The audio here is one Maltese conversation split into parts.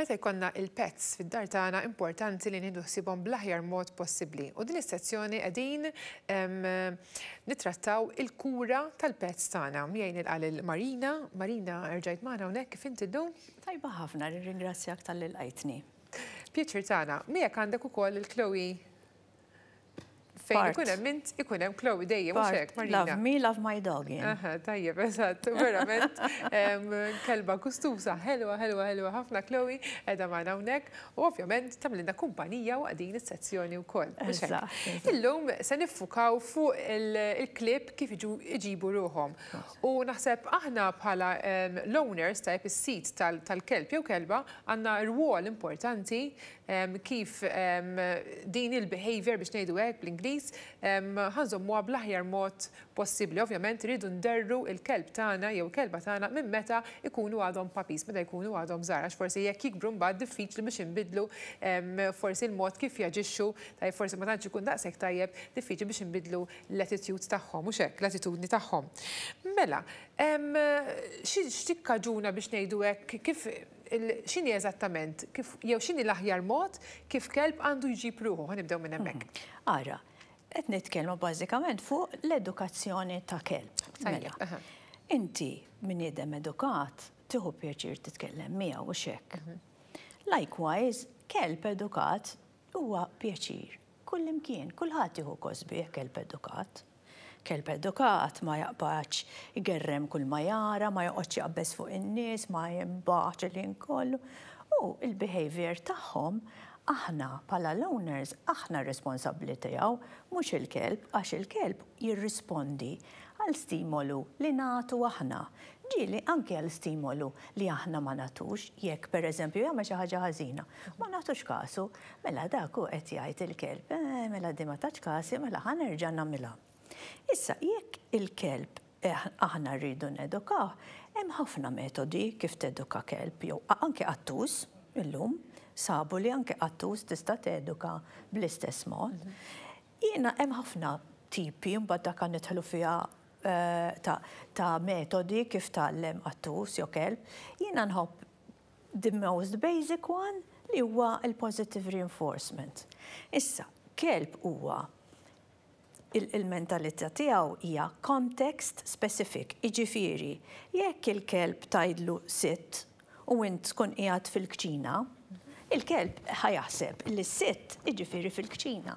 Meta jkollna il-pets fid-dar tagħna importanti li nieħdu ħsibhom bl-aħjar mod possibbli. U din is-sezzjoni qegħdin nitrattaw il-kura tal-pets tagħna. Miegħi għal il Marina, Marina erġajt magħna hawnhekk kif inti llum? Tajba ħafna, ringrazzjak tal-li lqajtni. Pjaċir tagħna. Miegħek għandek ukoll il-Chloe fejn ikun hemm int ikun hemm Chloe dejjem mhux hekk Marina. Love me, love my dog. Aha, tajjeb, eżatt, verament kelba gustuża, ħelwa, ħelwa, ħelwa ħafna Chloe qiegħda magħna hawnhekk u ovvjament tagħmlilna kumpanija waqt din is-sezzjoni wkoll. Illum se niffukaw fuq il-klib kif iġibu ruhom. U naħseb aħna bħala l-owners ta' jekk is-sid tal-kelb jew kelba għandna rwol importanti kif din il-behaviour biex ngħidu hekk bl-Ingliż ħa nżommuha bl-aħjar mod possibbli. Ovvjament irridu nderru l-kelb tagħna jew il-kelba tagħna minn meta jkunu għadhom puppies, meta jkunu għadhom żgħar għax forsi jekk jikbru mbagħad diffiċli biex inbiddlu forsi l-mod kif jaġixxu, forsi ma tantx ikun daqshekk tajjeb, diffiċli biex inbiddlu l-attitude tagħhom, mhux hekk, l-attitudni tagħhom. Mela, x'tikkaġuna biex ngħidu hekk kif x'inhi eżattament kif jew x'inhi l-aħjar mod kif kelb għandu jġib ruħu, ħanibdew minn hemmhekk. Mhm. Ara, qed nitkellmu bażikament fuq l-edukazzjoni ta' kelb. Mela, inti bniedem edukat tieħu pjaċir titkellem miegħu mhux hekk. Mhm. Likewise, kelb edukat huwa pjaċir Kullimkien, kulħadd jieħu gost bih, kelb edukat. Kelb edukat ma jaqbadx igerrem kulma jara, ma joqgħodx jaqbeż fuq in-nies, ma jinbagħatx il-ħin kollu. U l-behaviour tagħhom, aħna bħala l-owners, aħna responsabbli tiegħu, mhux il-kelb, għax il-kelb jirrispondi għal stimolu li nagħtu aħna. Ġieli anki għal stimolu li aħna ma nagħtux, jekk, pereżempju, jagħmel xi ħaġa ħażina, ma nagħtux kasu. Mela dak hu qed jgħid il-kelb, eh, mela din ma tatx kasi, mela ħa nerġa' nagħmilha. Issa, jekk il-kelb aħna rridu nedukawh, hemm ħafna metodi kif teduka kelb jew anke qattus illum sabu li anke qattus tista' teduka bl-istess mod. Jiena hemm ħafna tipi mbagħad dak nidħlu fiha eh, ta' metodi kif tgħallem qattus jew kelb. Jiena nħobb the most basic one, li huwa l-positive reinforcement. Issa, kelb huwa il-mentalità tiegħu hija context specific, jiġifieri jekk il-kelb tgħidlu sitt u int tkun qiegħed fil-kċina, il-kelb ħa jaħseb li s-sitt jiġifieri fil-kċina.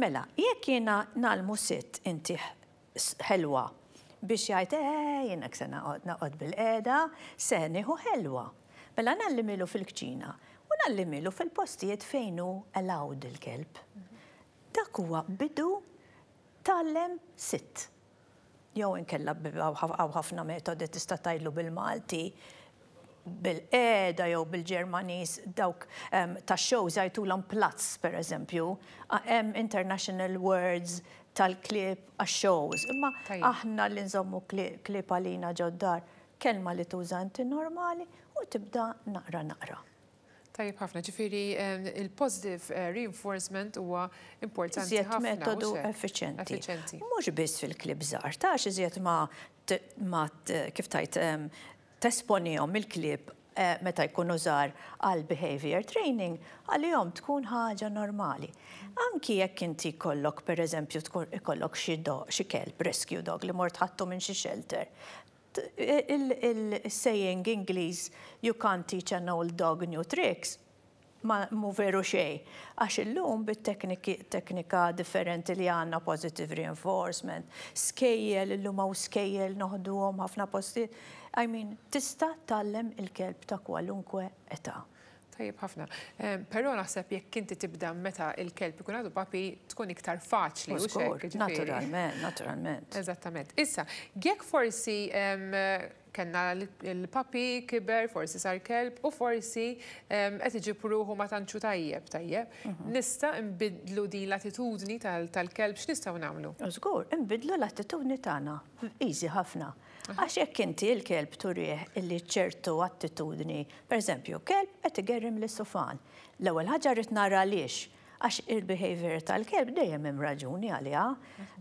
Mela, jekk jiena ngħallmu sitt inti ħelwa biex jgħid eeh jien hekk se noqgħod, noqgħod bilqiegħda, se nieħu ħelwa. Mela ngħallimilu fil-kċina u ngħallimilu fil-postijiet fejn hu allowed il-kelb. Dak huwa bidu tgħallem sit. Jew inkella hawn ħafna metodi tista' tgħidlu bil-Malti, bil-qiegħda jew bil-Ġermaniż dawk tax-shows jgħidulhom Platz pereżempju, hemm international words tal-klieb għax-shows, imma aħna li nżommu klieb għalina ġod-dar, kelma li tuża inti normali u tibda naqra naqra. Tajjeb ħafna, ġifieri il-positive reinforcement huwa importanti ħafna. Iżjed metodu effiċjenti. Mhux biss fil-klieb żgħar, ta' għax iżjed ma kif tgħid tesponihom il-klieb meta jkunu żgħar għal behaviour training għalihom tkun ħaġa normali. Anki jekk inti jkollok pereżempju jkollok xi kelb, rescue dog, li mort ħadtu minn xi shelter, il-saying Ingliż you can't teach an old dog new tricks Ma mhu veru xejn, għax illum bit-tekniki teknika differenti li għandna, positive reinforcement, skejjel, illum hawn skejjel noħduhom ħafna postijiet, I mean, tista' tgħallem il-kelb ta' kwalunkwe età. Tajjeb ħafna. Però naħseb jekk inti tibda meta l-kelb ikun għadu puppy tkun iktar faċli, mhux hekk? Naturalment, naturalment. Eżattament. Issa, jekk forsi Kellna l-puppy, kiber, forsi sar kelb u forsi qed iġib ruħu ma tantx hu tajjeb tajjeb. Nista' nbiddlu din l-attitudni tal-kelb? X'nistgħu nagħmlu? Żgur, inbiddlu l-attitudni tagħna. Easy ħafna. Għax jekk inti il-kelb turih li ċertu attitudni, pereżempju, kelb qed igerrem lis-sufan. L-ewwel ħaġa rrid nara għaliex. Għax il-behavior tal-kelb dejjem hemm raġuni għaliha.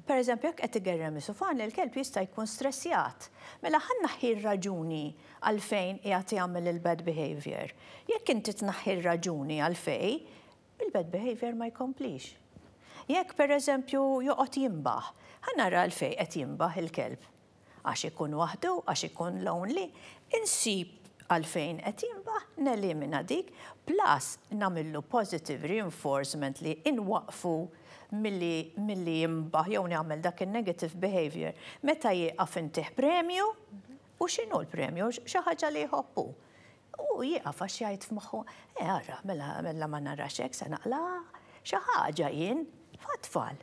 Per eżempju, jekk qed igerrem is-sufan, il-kelb jista' jkun stressjat. Mela ħa nnaħħi r-raġuni għalfejn qiegħed jagħmel il-bad behavior. Jekk inti tnaħħi r-raġuni għalfejn, il-bad behavior ma jkomplix. Jekk, per eżempju, joqgħod jinbaħ, ħa nara għalfejn qed jinbaħ il-kelb. għax ikun waħdu, għax ikun lonely, insib għalfejn qed jinbaħ, nelimina dik, plus nagħmillu positive reinforcement li inwaqqfu milli jinbaħ jew jagħmel dak in-negative behaviour. Meta jieqaf intih premju, u x'inhu l-premju? Xi ħaġa li jħobb hu. U jieqaf għax jgħid f'moħħu, eh ara, mela, mela ma narax hekk, se naqlagħha, xi ħaġa jien, għat-tfal.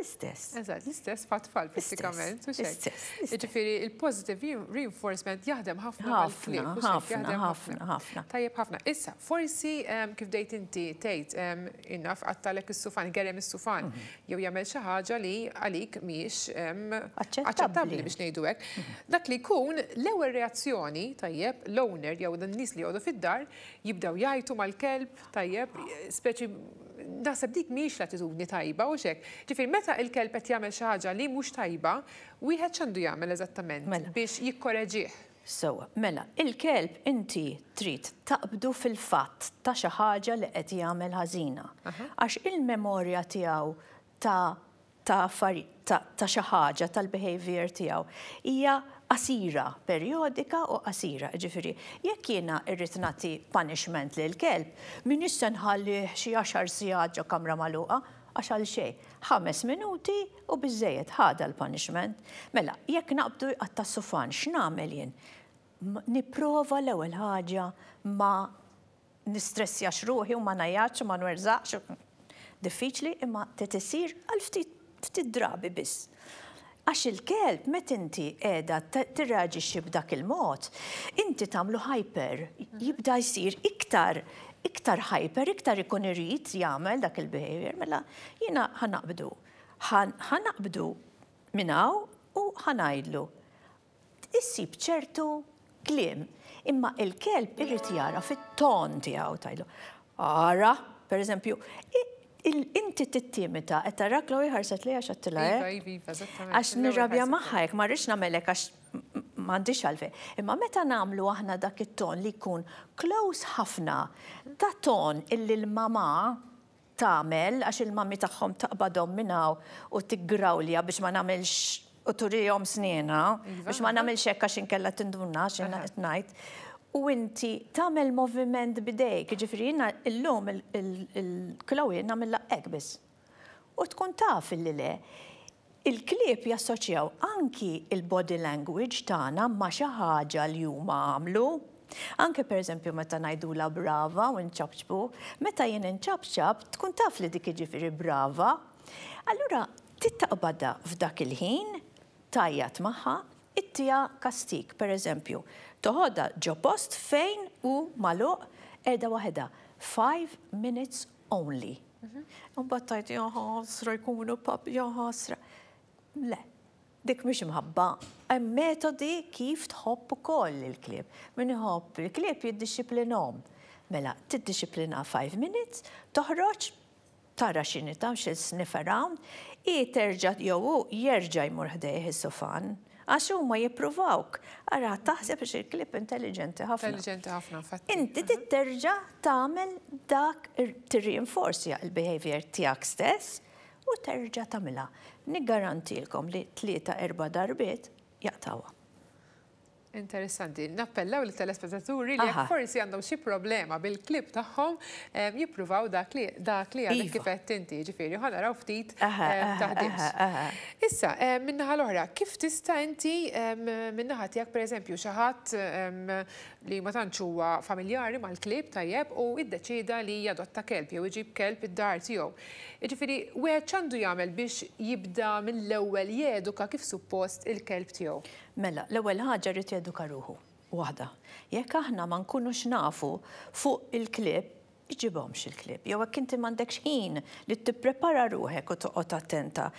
L-istess. Eżatt, l-istess fa' tfal fissikament. L-istess. Ġifiri, il-positive reinforcement jaħdem ħafna. Ħafna, ħafna, ħafna, ħafna. Tajjeb ħafna. Issa, forsi ehm, kif dejt inti tgħid ehm, innaf għattalek is-sufan, gerem is-sufan, mhm. jew jagħmel xi ħaġa li għalik mhijiex ehm, aċċettabbli biex ngħidu hekk. Mhm. Dak li jkun l-ewwel reazzjoni tajjeb l-owner jew dan nies li jgħodu fid-dar jibdew jgħajtu mal-kelb Tajjeb, speċi naħseb dik mhijiex l-attitudni tajba, hux hekk? Ġifieri meta l-kelb qed jagħmel xi ħaġa li mhux tajba, wieħed x'għandu jagħmel eżattament biex jikkoreġih? Sewwa, mela l-kelb inti trid taqbdu fil-fatt ta' xi ħaġa li qed jagħmel ħażina, għax il-memorja tiegħu ta' ta' affari, ta', ta xi ħaġa, tal-behaviour tiegħu, hija qasira, perjodika u qasira. Jiġifieri, jekk jiena rrid nagħti punishment lill-kelb, m'iniex se nħallih xi għaxar sigħat ġo kamra magħluqa, għax għalxejn. Ħames minuti u biżżejjed, ħadha l-punishment. Mela, jekk naqbdu jqatta' s-sufan, x'nagħmel jien? Nipprova l-ewwel ħaġa ma nistressjax ruħi u ma ngħajatx u ma nwerżaqx, diffiċli imma trid isir għal ftit ftit drabi biss. Għax il-kelb meta inti qiegħda tirreaġixxi b'dak il-mod, inti tagħmlu hyper, jibda jsir iktar iktar hyper, iktar ikun irid jagħmel dak il-behaviour, mela jiena ħa naqbdu. Ħa naqbdu minn hawn u ħa ngħidlu issib ċertu kliem, imma il-kelb irid jara fit-ton tiegħu tgħidlu, ara, pereżempju, inti tittimita, qed tara Chloe ħarset lejha x'għedtilha hekk? Iva, iva, iva, eżattament. Għax nirrabja magħha hekk, ma rridx nagħmelek għax m'għandix għalfejn. Imma meta nagħmlu aħna dak it-ton li jkun close ħafna ta' ton illi l-mamà tagħmel għax il-mummy tagħhom taqbadhom minn hawn u tiggrawlja biex ma nagħmilx u turihom snienha biex ma nagħmilx hekk għax inkella tinduna x'inna qed ngħid. U inti tagħmel moviment b'idejk, jiġifieri jiena llum il-Chloe nagħmilha hekk biss. U tkun taf illi le. Il-klieb jassoċjaw anki l-body language tagħna ma' xi ħaġa li huma għamlu. Anke pereżempju meta ngħidulha brava u nċapċpu, meta jien inċapċap tkun taf li dik jiġifieri brava. Allura titqbadha f'dak il-ħin, tgħajjat magħha, ittiha kastig, pereżempju, toħodha ġo post fejn hu magħluq qiegħda waħedha, five minutes only. Imbagħad tajt ja ħasra jkunu pub ja ħasra. Le, dik mhix imħabba. Hemm metodi kif tħobb ukoll il-klieb. Min iħobb il-klieb jiddixxiplinhom. Mela, tiddixxiplina 5 minutes, toħroġ, tara x'inhi ta' x'il sniff around, hi terġa' jew hu jerġa' jmur ħdejh is-sufan. Għax huma jippruvawk. Ara, taħseb għax il-klieb intelliġenti ħafna. Intelliġenti ħafna, infatti. Inti trid terġa' tagħmel dak tirreinforzja l-behavior tiegħek stess u terġa' tagħmilha. Niggarantilkom li tlieta erba' darbiet jaqtgħuha. Interessanti. Nappellaw lit-telespettaturi li jekk forsi għandhom xi problema bil-klieb tagħhom jippruvaw dak li għadek kif qed inti, ġifieri ħa naraw ftit taħdimx. Issa, min-naħa l-oħra, kif tista' inti min-naħa tiegħek pereżempju xi ħadd li ma tantx huwa familjari mal-klieb tajjeb u ddeċieda li jadotta kelb jew iġib kelb id-dar tiegħu. Jiġifieri wieħed x'għandu jagħmel biex jibda mill-ewwel jeduka kif suppost il-kelb tiegħu? Mela, l-ewwel ħaġa jrid jeduka ruħu, waħda. Jekk aħna ma nkunux nafu fuq il-klieb Iġibhomx il-klieb, jew jekk inti m'għandekx ħin li tipprepara ruħek u toqgħod attenta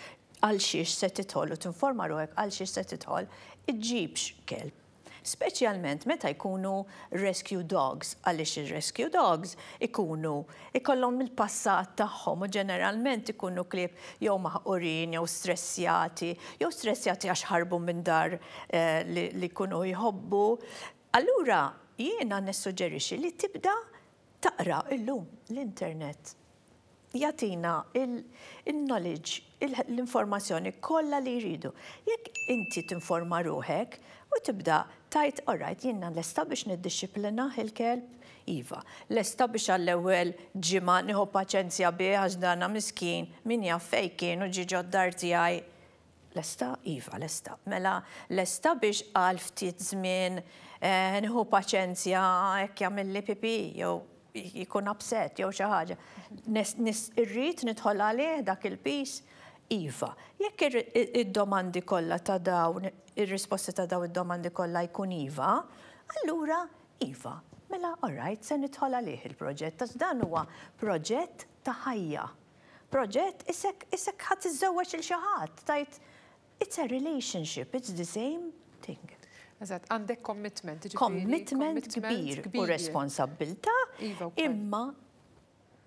għal xiex se tidħol u tinforma ruħek għal xiex se tidħol, iġġibx kelb. Speċjalment meta jkunu rescue dogs għaliex ir-rescue dogs ikunu ikollhom il-passat tagħhom u ġeneralment ikunu klieb jew maħqurin jew stressjati, jew stressjati għax ħarbu minn dar li jkunu jħobbu. Allura jiena nissuġġerixxi li tibda taqra illum l-internet jagħtina il-knowledge, l-informazzjoni kollha li jridu. Jekk inti tinforma ruħek u tibda tgħid alright jiena lesta biex niddixxiplinah il-kelb, iva, lesta biex għall-ewwel ġimgħa nieħu paċenzja bih għax dana miskin min jaf fejn kien u ġie ġod-dar tiegħi Lesta? Iva, lesta. Mela, lesta biex għal ftit żmien eh, nħu paċenzja hekk jagħmilli pipi jew jkun upset jew xi ħaġa. Irrid nidħol għalih dak il-pis. Iva, jekk id-domandi kollha ta' dawn, ir-risposti ta' dawn id-domandi kollha jkun iva, allura iva, mela all right, se nidħol għalih il-proġett, għax dan huwa proġett ta' ħajja. proġett, isek, isek ħadd iżżewweġ lil xi ħadd, tajt it's a relationship, it's the same thing. Eżatt, għandek commitment. ġifieri Commitment kbir u responsabbilta, Iva, wkoll. imma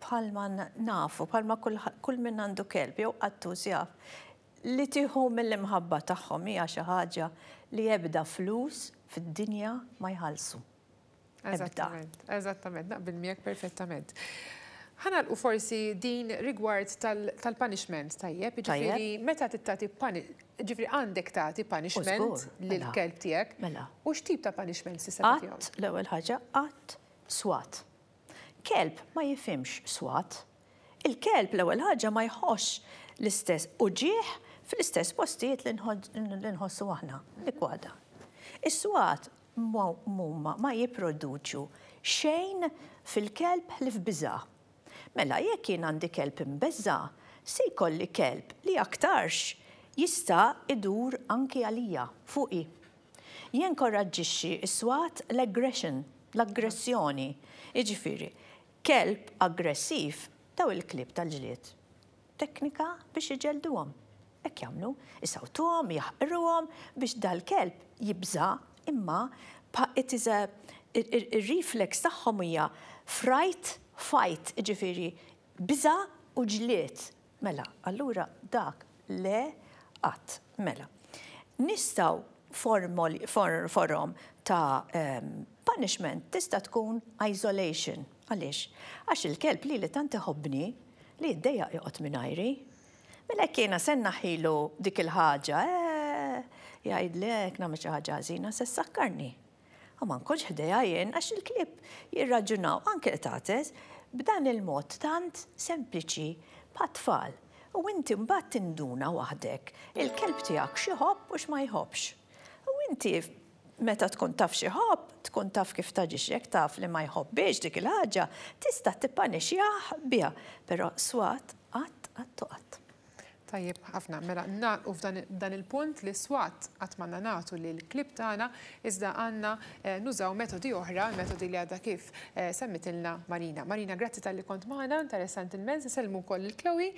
bħalma n- nafu, bħalma kull, kull min għandu kelb, jew qattus jaf, li tieħu mill-imħabba tagħhom hija xi ħaġa li ebda flus fid-dinja ma jħallsu. Eżattament, eżattament, naqbel miegħek perfettament. Ħanalqu forsi din rigward tal-punishment tajjeb, ġifieri meta tittati ġifieri għandek tagħti punishment lil kelb tiegħek. Mela. U x'tip ta' punishment se tagħtihom? L-ewwel ħaġa qatt swat. Kelb ma jifhimx swat. Il-kelb l-ewwel ħaġa ma jħoss l-istess u ġieħ fl-istess postijiet li nħossu aħna, nikwada. Is-swat huma ma jipproduċu xejn fil-kelb ħlief biża'. Mela jekk jien għandi kelb imbeżża', se jkolli kelb li aktarx jista' jdur anki għalija, fuqi. Jinkoraġġixxi s-swat l-aggression, l-aggressjoni. Jiġifieri, kelb aggressiv, dawn il-klieb tal-ġlied. teknika biex iġelduhom. Hekk jagħmlu, isawtuhom, jaħqruhom biex dal-kelb jibża' imma it is a ir-reflex tagħhom hija fright, fight, jiġifieri biża' u ġlied. Mela, allura dak le qatt. Mela, nistgħu forom ta' punishment tista' tkun isolation. Għaliex? Għax il-kelb lili tant iħobbni li jiddejjaq joqgħod mingħajri. Mela jekk jiena se nnaħħilu dik il-ħaġa, eh, jgħidli jekk nagħmel xi ħaġa ħażina se ssakkarni. U ma nkunx ħdejha jien għax il-klieb jirraġunaw anke qtates b'dan il-mod tant sempliċi bħat-tfal. U inti mbagħad tinduna waħdek il-kelb tiegħek x'iħobb u x'ma jħobbx. U inti Meta tkun taf x'iħobb, tkun taf kif taġixxi, jekk taf li ma jħobbhiex dik il-ħaġa, tista' tippanixjah biha, però swat qatt qatt u qatt. Tajjeb ħafna, mela nagħlqu f'dan il-punt li swat qatt m'għandna nagħtu lill-klieb tagħna, iżda għandna nużaw metodi oħra, metodi li għadha kif semmitilna Marina. Marina grazzi talli kont magħna, interessanti mmens, isellmu wkoll lil Chloe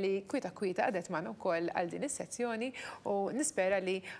li kwieta kwieta qagħdet magħna wkoll għal din is-sezzjoni u nispera li